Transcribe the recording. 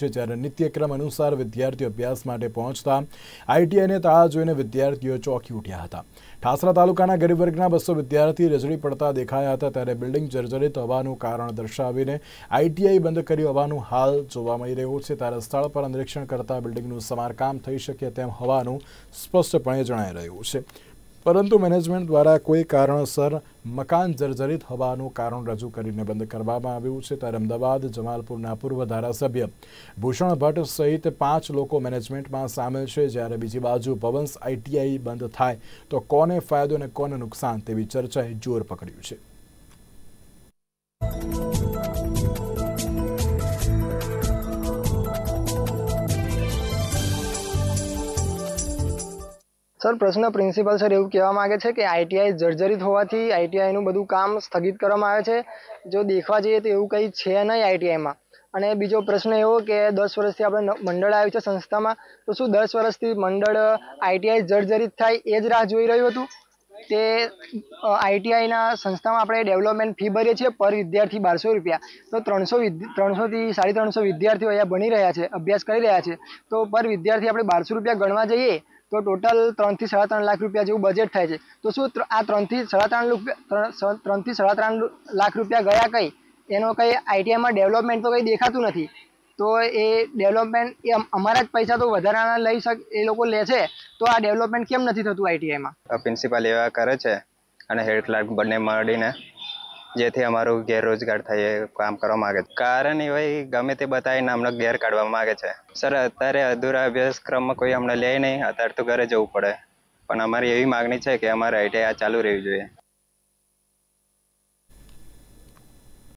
છે જ્યારે નિત્યક્રમ અનુસાર વિદ્યાર્થીઓ અભ્યાસ માટે પહોંચતા આઈટીઆઈને તાળા જોઈને વિદ્યાર્થીઓ ચોંકી ઉઠ્યા હતા. ઠાસરા તાલુકાના ગરીબ વર્ગના બસો વિદ્યાર્થી રજડી પડતા દેખાયા હતા ત્યારે બિલ્ડિંગ જર્જરિત હોવાનું કારણ દર્શાવીને આઈટીઆઈ બંધ કર્યું હોવાનું હાલ જોવા મળી રહ્યું છે. ત્યારે સ્થળ પર નિરીક્ષણ કરતા બિલ્ડિંગનું સમારકામ થઈ શકે તેમ હોવાનું સ્પષ્ટપણે જણાઈ રહ્યું છે. પરંતુ મેનેજમેન્ટ દ્વારા કોઈ કારણસર મકાન જર્જરિત હોવાનું કારણ રજૂ કરીને બંધ કરવામાં આવ્યું છે. ત્યારે અમદાવાદ, જમાલપુરના પૂર્વ ધારાસભ્ય ભૂષણ ભટ્ટ સહિત પાંચ લોકો મેનેજમેન્ટમાં સામેલ છે. જ્યારે બીજી બાજુ પવન્સ આઈટીઆઈ બંધ થાય તો કોને ફાયદો અને કોને નુકસાન તેવી ચર્ચાએ જોર પકડ્યું છે. સર, પ્રશ્ન પ્રિન્સિપલ સર એવું કહેવા માગે છે કે આઈટીઆઈ જર્જરિત હોવાથી આઈટીઆઈનું બધું કામ સ્થગિત કરવામાં આવે છે. જો દેખવા જઈએ તો એવું કંઈ છે નહીં આઈટીઆઈમાં અને બીજો પ્રશ્ન એવો કે દસ વર્ષથી આપણે મંડળ આવ્યું છે સંસ્થામાં, તો શું દસ વર્ષથી મંડળ આઈટીઆઈ જર્જરિત થાય એ જ રાહ જોઈ રહ્યું હતું? તે આઈટીઆઈના સંસ્થામાં આપણે ડેવલપમેન્ટ ફી ભરીએ છીએ પર વિદ્યાર્થી બારસો રૂપિયા. તો ત્રણસો ત્રણસોથી સાડી ત્રણસો વિદ્યાર્થીઓ અહીંયા ભણી રહ્યા છે, અભ્યાસ કરી રહ્યા છે. તો પર વિદ્યાર્થી આપણે બારસો રૂપિયા ગણવા જઈએ તો ટોટલ ત્રણથી સાડા ત્રણ લાખ રૂપિયા જેવું બજેટ થાય છે. તો શું આ ત્રણથી સાડા ત્રણ ત્રણથી સાડા ત્રણ લાખ રૂપિયા ગયા કંઈ? એનો કંઈ આઈટીઆઈમાં ડેવલપમેન્ટ તો કંઈ દેખાતું નથી. તો એ ડેવલપમેન્ટ એ અમારા જ પૈસા તો વધારાના લઈ શક, એ લોકો લે છે, તો આ ડેવલપમેન્ટ કેમ નથી થતું આઈટીઆઈમાં પ્રિન્સિપાલ એવા કરે છે અને હેડ ક્લાર્ક બંને મળીને જેથી અમારું ગેરરોજગાર થાય એ કામ કરવા માંગે છે. કારણ એ ગમે તે બતાવીને અમને ગેર કાઢવા માંગે છે. સર, અત્યારે અધૂરા અભ્યાસક્રમમાં કોઈ અમને લે નહીં. અત્યારે તો ઘરે જવું પડે. પણ અમારી એવી માગણી છે કે અમારે આઈટીઆઈ ચાલુ રહેવી જોઈએ.